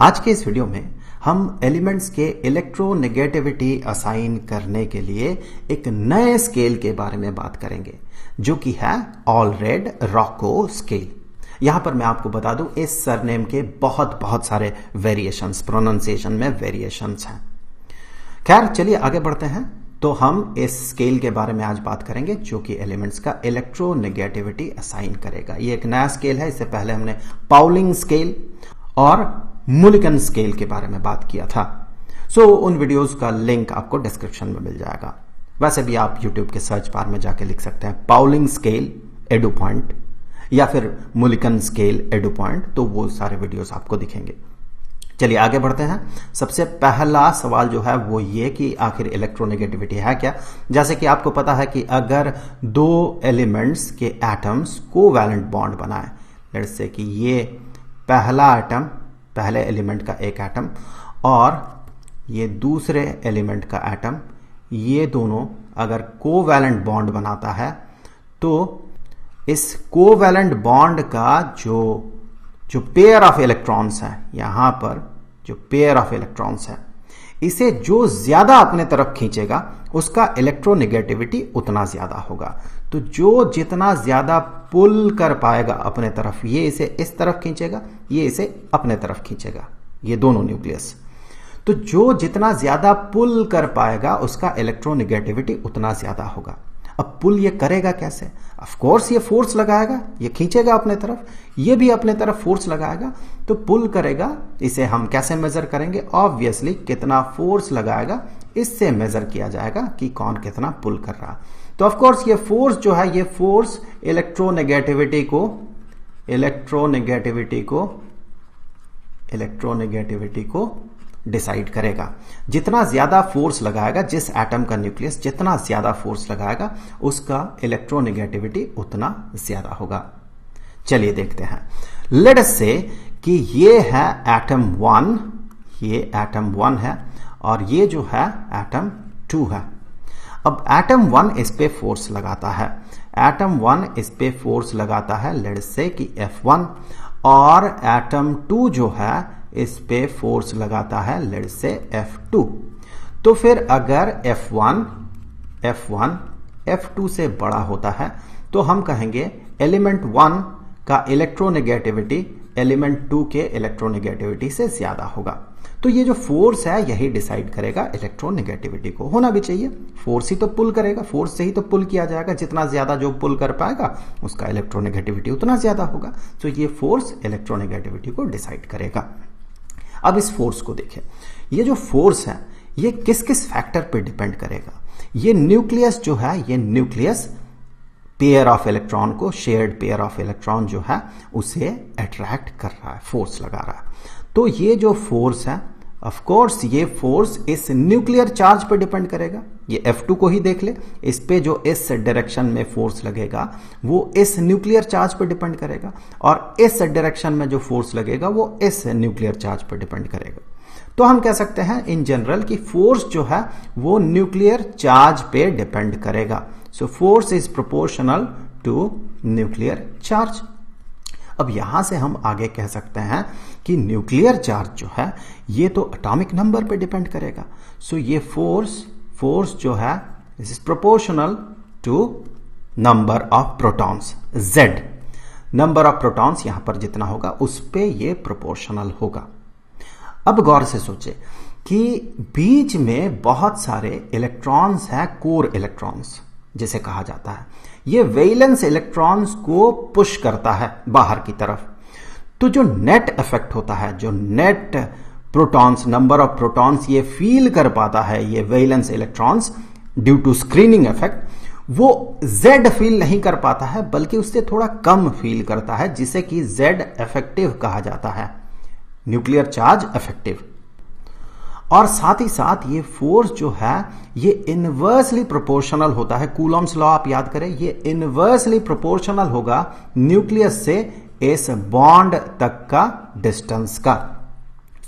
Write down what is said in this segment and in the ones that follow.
आज के इस वीडियो में हम एलिमेंट्स के इलेक्ट्रोनेगेटिविटी असाइन करने के लिए एक नए स्केल के बारे में बात करेंगे, जो कि है ऑल रेड रॉको स्केल यहाँ पर मैं आपको बता दूँ, इस सरनेम के बहुत बहुत सारे वेरिएशंस प्रोनाउंसिएशन में वेरिएशंस हैं। खैर, चलिए आगे बढ़ते हैं। तो हम इस स्केल के बारे में आज बात करेंगे, जो कि एलिमेंट्स का इलेक्ट्रोनेगेटिविटी असाइन करेगा। ये एक नया स्केल है, इससे पहले हमने पाउलिंग स्केल और मुलिकन स्केल के बारे में बात किया था। सो so, उन वीडियोस का लिंक आपको डिस्क्रिप्शन में मिल जाएगा। वैसे भी आप यूट्यूब के सर्च बार में जाके लिख सकते हैं पाउलिंग स्केल एडू पॉइंट या फिर मुलिकन स्केल एडू पॉइंट तो वो सारे वीडियोस आपको दिखेंगे। चलिए आगे बढ़ते हैं। सबसे पहला सवाल जो है वो ये कि आखिर इलेक्ट्रोनेगेटिविटी है क्या? जैसे कि आपको पता है कि अगर दो एलिमेंट्स के एटम्स को वैलेंट बॉन्ड बनाए लेट्स से कि ये पहला एटम पहले एलिमेंट का एक एटम और ये दूसरे एलिमेंट का एटम ये दोनों अगर कोवैलेंट बॉन्ड बनाता है तो इस कोवैलेंट बॉन्ड का जो जो पेयर ऑफ़ इलेक्ट्रॉन्स है, यहाँ पर जो पेयर ऑफ़ इलेक्ट्रॉन्स है इसे जो ज़्यादा अपने तरफ़ खींचेगा, उसका इलेक्ट्रोनेगेटिविटी उतना ज़्यादा होगा। तो जो जितना ज़्यादा पुल कर पाएगा अपने तरफ़, ये इसे इस तरफ़ खींचेगा, ये इसे अपने तरफ़ खींचेगा। ये दोनों न्यूक्लियस तो जो जितना ज़्यादा पुल कर पाएगा, उसका इलेक्ट्रोनेगेटिविटी उतना ज़्यादा होगा। अब पुल ये करेगा कैसे? ऑफ़ कोर्स ये फोर्स लगाएगा, ये खींचेगा अपने तरफ़, ये भी अपने तरफ़ फोर्स लगाएगा तो पुल करेगा, इसे हम कैसे मेजर करेंगे? ऑब्वियसली कितना फोर्स लगाएगा, इससे मेजर किया जाएगा कि कौन कितना पुल कर रहा। तो ऑफ़ कोर्स ये फोर्स जो है, ये फोर्स इलेक्ट्रोनेगेटिविटी को इलेक्ट्रोनेगेटिविटी को इलेक्ट्रोनेगेटिविटी को डिसाइड करेगा। जितना ज़्यादा फोर्स लगाएगा, जिस एटम का न्यूक्लियस जितना ज़्यादा फोर्स लगाएगा, उसका इलेक्ट्रोनेगेटिविटी उतना ज़्यादा होगा। चलिए देखते हैं। लेट अस से कि ये है एटम वन ये एटम वन है, और ये जो है एटम टू है। अब एटम वन इस पे फोर्स लगाता है। एटम वन इस पे फोर्स लगाता है लेट से कि F1 और एटम टू जो है इस पे फोर्स लगाता है, लेट से F2 तो फिर अगर F1 F1 F2 से बड़ा होता है तो हम कहेंगे एलिमेंट वन का इलेक्ट्रोनेगेटिविटी एलिमेंट टू के इलेक्ट्रोनेगेटिविटी से ज़्यादा होगा। तो ये जो फोर्स है, यही डिसाइड करेगा इलेक्ट्रोनेगेटिविटी को। होना भी चाहिए। फोर्स ही तो पुल करेगा। फोर्स से ही तो पुल किया जाएगा। जितना ज़्यादा जो पुल कर पाएगा, उसका इलेक्ट्रोनेगेटिविटी उतना ज़्यादा होगा। तो ये फोर्स इलेक्ट्रोनेगेटिविटी को डिसाइड करेगा। अब इस फोर्स को देखें। ये जो फोर्स है, ये किस किस फैक्टर पे डिपेंड करेगा? ये न्यूक्लियस जो है, ये न्यूक्लियस पेयर ऑफ़ इलेक्ट्रॉन को, शेयर्ड पेयर ऑफ़ इलेक्ट्रॉन जो है, उसे अट्रैक्ट कर रहा है, फोर्स लगा रहा है। तो ये जो फोर्स है ऑफ़ कोर्स ये फोर्स इस न्यूक्लियर चार्ज पर डिपेंड करेगा। ये F2 को ही देख ले। इस पे जो इस डायरेक्शन में फोर्स लगेगा, वो इस न्यूक्लियर चार्ज पर डिपेंड करेगा। और इस डायरेक्शन में जो फोर्स लगेगा, वो इस न्यूक्लियर चार्ज पर डिपेंड करेगा। तो हम कह सकते हैं इन जनरल कि फोर्स जो है, वो न्यूक्लियर चार्ज पे डिपेंड करेगा। So force is proportional to nuclear charge अब यहाँ से हम आगे कह सकते हैं कि न्यूक्लियर चार्ज जो है, ये तो अटोमिक नंबर पे डिपेंड करेगा। सो ये फोर्स फोर्स जो है this is proportional to number of protons Z number of protons यहाँ पर जितना होगा, उस पर यह प्रोपोर्शनल होगा। अब गौर से सोचे कि बीच में बहुत सारे इलेक्ट्रॉन्स हैं कोर इलेक्ट्रॉन्स जिसे कहा जाता है। ये वेलेंस इलेक्ट्रॉन्स को पुश करता है बाहर की तरफ़। तो जो नेट इफ़ेक्ट होता है, जो net protons number of protons ये फील कर पाता है, ये valence electrons due to screening effect वो जेड फील नहीं कर पाता है, बल्कि उससे थोड़ा कम फील करता है, जिसे कि जेड इफ़ेक्टिव कहा जाता है। न्यूक्लियर चार्ज इफ़ेक्टिव और साथ ही साथ ये फोर्स जो है, ये इनवर्सली प्रोपोर्शनल होता है। कूलॉम्स लॉ आप याद करें, ये इनवर्सली प्रोपोर्शनल होगा न्यूक्लियस से इस बॉन्ड तक का डिस्टेंस का।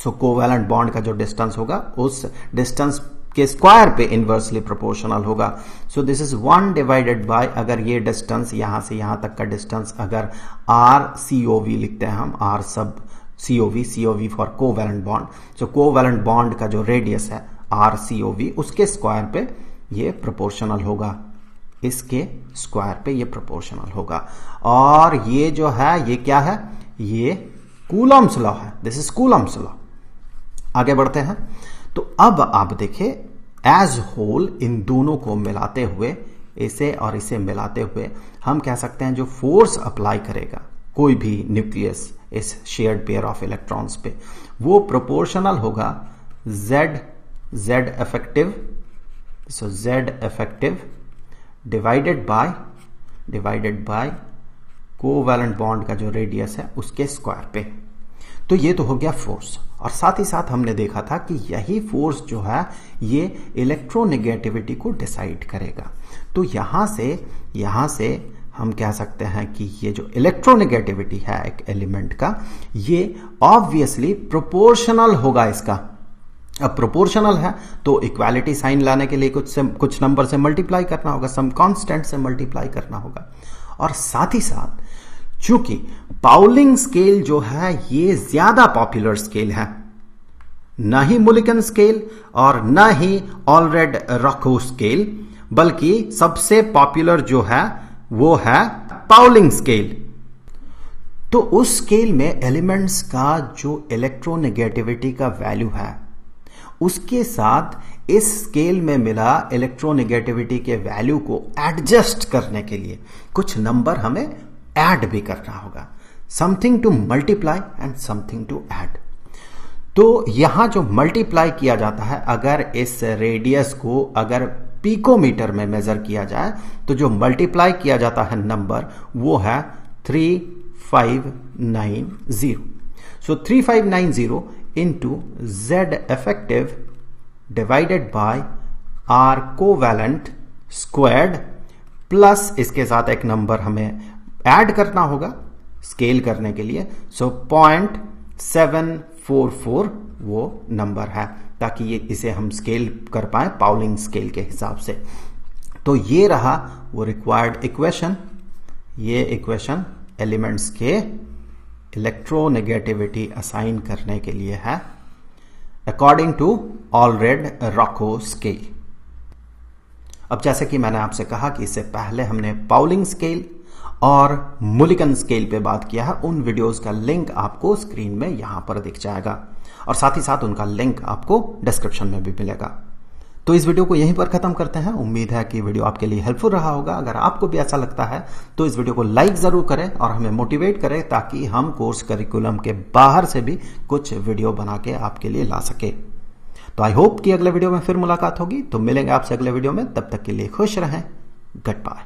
सो कोवेलेंट बॉन्ड का जो डिस्टेंस होगा, उस डिस्टेंस के स्क्वायर पे इनवर्सली प्रोपोर्शनल होगा। So this is one divided by अगर ये डिस्टेंस यहाँ से यहाँ तक का डिस्टेंस अगर आर सी ओ वी लिखते हैं हम R sub COV COV for covalent bond जो कोवैलेंट बॉन्ड का जो रेडियस है आर सी सीओवी उसके स्क्वायर पे ये प्रोपोर्शनल होगा। इसके स्क्वायर पे ये प्रोपोर्शनल होगा। और ये जो है, ये क्या है? ये कूलम्स लॉ है। दिस इज़ कूलम्स लॉ आगे बढ़ते हैं। तो अब आप देखिए एज होल इन दोनों को मिलाते हुए, इसे और इसे मिलाते हुए, हम कह सकते हैं जो फोर्स अप्लाई करेगा। कोई भी न्यूक्लियस इस शेयर्ड पेयर ऑफ़ इलेक्ट्रॉन्स पे। वो प्रोपोर्शनल होगा Z Z effective so effective divided by divided by covalent bond का जो रेडियस है उसके स्क्वायर पे। तो ये तो हो गया फोर्स और साथ ही साथ हमने देखा था कि यही फोर्स जो है, ये इलेक्ट्रोनेगेटिविटी को डिसाइड करेगा। तो यहाँ से यहाँ से हम कह सकते हैं कि ये जो इलेक्ट्रोनेगेटिविटी है एक एलिमेंट का, ये ऑब्वियसली प्रोपोर्शनल होगा इसका। अब प्रोपोर्शनल है तो इक्वालिटी साइन लाने के लिए कुछ से, कुछ नंबर से मल्टीप्लाई करना होगा सम कांस्टेंट से मल्टीप्लाई करना होगा। और साथ ही साथ, चूँकि पाउलिंग स्केल जो है, ये ज़्यादा पॉपुलर स्केल है। न ही मुलिकन स्केल और न ही ऑलरेड रॉको स्केल बल्कि सबसे पॉपुलर जो है वो है पाउलिंग स्केल तो उस स्केल में एलिमेंट्स का जो इलेक्ट्रोनेगेटिविटी का वैल्यू है, उसके साथ इस स्केल में मिला इलेक्ट्रोनेगेटिविटी के वैल्यू को एडजस्ट करने के लिए कुछ नंबर हमें ऐड भी करना होगा। Something to multiply and something to add तो यहाँ जो मल्टीप्लाई किया जाता है, अगर इस रेडियस को अगर पीकोमीटर में मेजर किया जाए तो जो मल्टीप्लाई किया जाता है नंबर वो है three five nine zero so three five nine zero into Z effective divided by R covalent squared plus इसके साथ एक नंबर हमें ऐड करना होगा स्केल करने के लिए. So point seven four four वो नंबर है. ताकि ये इसे हम स्केल कर पाए पाउलिंग स्केल के हिसाब से। तो ये रहा वो रिक्वायर्ड इक्वेशन ये इक्वेशन एलिमेंट्स के इलेक्ट्रोनेगेटिविटी असाइन करने के लिए है according to Allred Rochow scale अब जैसे कि मैंने आपसे कहा कि इससे पहले हमने पाउलिंग स्केल और मुलिकन स्केल पे बात किया है, उन वीडियोस का लिंक आपको स्क्रीन में यहाँ पर दिख जाएगा। और साथ ही साथ उनका लिंक आपको डिस्क्रिप्शन में भी मिलेगा। तो इस वीडियो को यहीं पर खत्म करते हैं। उम्मीद है कि वीडियो आपके लिए हेल्पफुल रहा होगा। अगर आपको भी ऐसा लगता है तो इस वीडियो को लाइक ज़रूर करें और हमें मोटिवेट करें ताकि हम कोर्स करिकुलम के बाहर से भी कुछ वीडियो बना के आपके लिए ला सके। तो आई होप कि अगले वीडियो में फिर मुलाकात होगी। तो मिलेंगे आपसे अगले वीडियो में। तब तक के लिए खुश रहें। गट बाय